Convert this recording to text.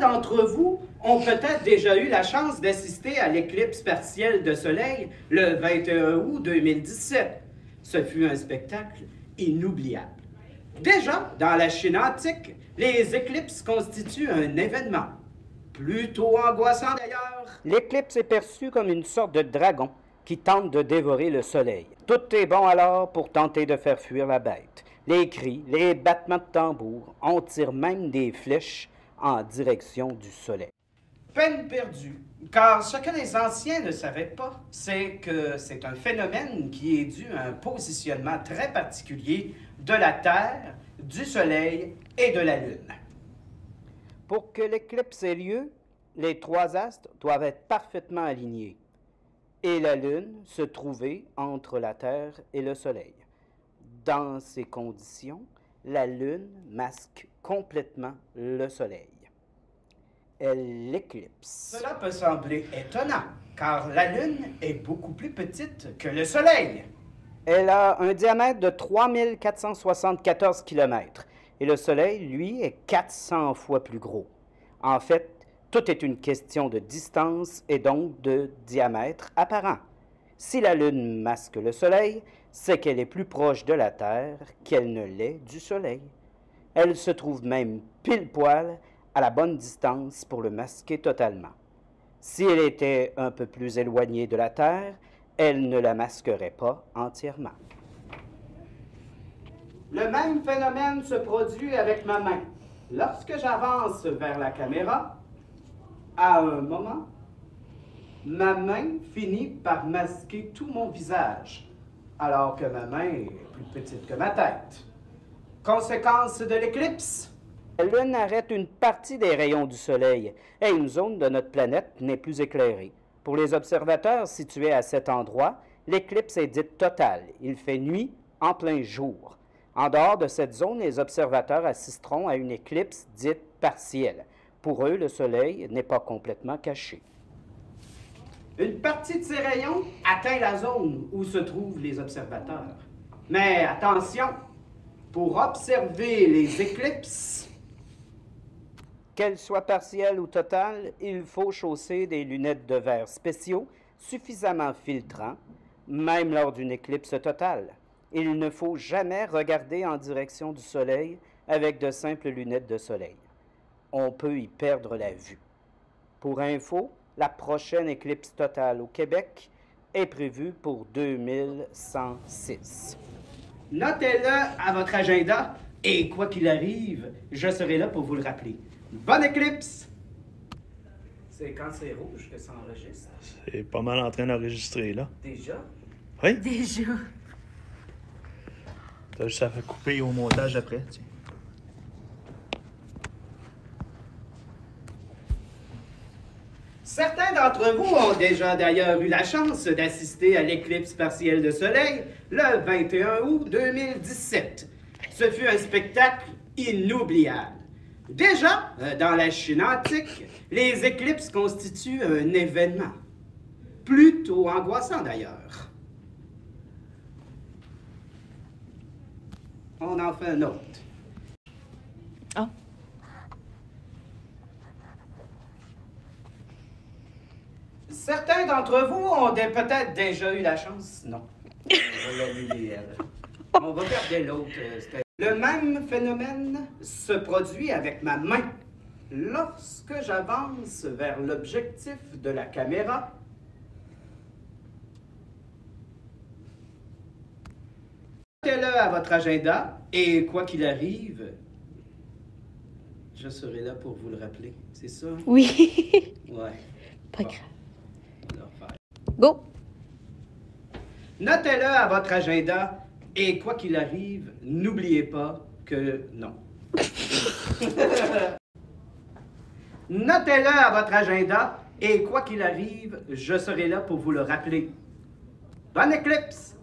D'entre vous ont peut-être déjà eu la chance d'assister à l'éclipse partielle de soleil le 21 août 2017. Ce fut un spectacle inoubliable. Déjà, dans la Chine antique, les éclipses constituent un événement. Plutôt angoissant d'ailleurs. L'éclipse est perçue comme une sorte de dragon qui tente de dévorer le soleil. Tout est bon alors pour tenter de faire fuir la bête. Les cris, les battements de tambour, on tire même des flèches en direction du soleil. Peine perdue, car ce que les anciens ne savaient pas, c'est que c'est un phénomène qui est dû à un positionnement très particulier de la Terre, du Soleil et de la Lune. Pour que l'éclipse ait lieu, les trois astres doivent être parfaitement alignés et la Lune se trouver entre la Terre et le Soleil. Dans ces conditions, la Lune masque complètement le Soleil. Elle l'éclipse. Cela peut sembler étonnant, car la Lune est beaucoup plus petite que le Soleil. Elle a un diamètre de 3474 km et le Soleil, lui, est 400 fois plus gros. En fait, tout est une question de distance et donc de diamètre apparent. Si la Lune masque le Soleil, c'est qu'elle est plus proche de la Terre qu'elle ne l'est du Soleil. Elle se trouve même pile poil à la bonne distance pour le masquer totalement. Si elle était un peu plus éloignée de la Terre, elle ne la masquerait pas entièrement. Le même phénomène se produit avec ma main. Lorsque j'avance vers la caméra, à un moment, ma main finit par masquer tout mon visage, alors que ma main est plus petite que ma tête. Conséquence de l'éclipse? La Lune arrête une partie des rayons du Soleil et une zone de notre planète n'est plus éclairée. Pour les observateurs situés à cet endroit, l'éclipse est dite totale. Il fait nuit en plein jour. En dehors de cette zone, les observateurs assisteront à une éclipse dite partielle. Pour eux, le Soleil n'est pas complètement caché. Une partie de ces rayons atteint la zone où se trouvent les observateurs. Mais attention, pour observer les éclipses, Qu'elle soit partielle ou totale, il faut chausser des lunettes de verre spéciaux suffisamment filtrants, même lors d'une éclipse totale. Il ne faut jamais regarder en direction du soleil avec de simples lunettes de soleil. On peut y perdre la vue. Pour info, la prochaine éclipse totale au Québec est prévue pour 2106. notez-le à votre agenda et quoi qu'il arrive, je serai là pour vous le rappeler. Bonne éclipse! C'est quand c'est rouge que ça enregistre? C'est pas mal en train d'enregistrer, là. Déjà? Oui, Déjà. t'as juste à faire couper au montage après, tiens. Certains d'entre vous ont déjà d'ailleurs eu la chance d'assister à l'éclipse partielle de soleil le 21 août 2017. Ce fut un spectacle inoubliable. Déjà, euh, dans la Chine antique, les éclipses constituent un événement. Plutôt angoissant d'ailleurs. On en fait un autre. Certains d'entre vous ont peut-être déjà eu la chance. Non. On va l'annuler, elle. On va garder l'autre. euh, Le même phénomène se produit avec ma main. Lorsque j'avance vers l'objectif de la caméra, Notez-le à votre agenda et quoi qu'il arrive, je serai là pour vous le rappeler. C'est ça? Oui. Ouais. Pas grave. On va le refaire. Go. Notez-le à votre agenda et quoi qu'il arrive, n'oubliez pas que non. Notez-le à votre agenda et quoi qu'il arrive, je serai là pour vous le rappeler. Bonne éclipse!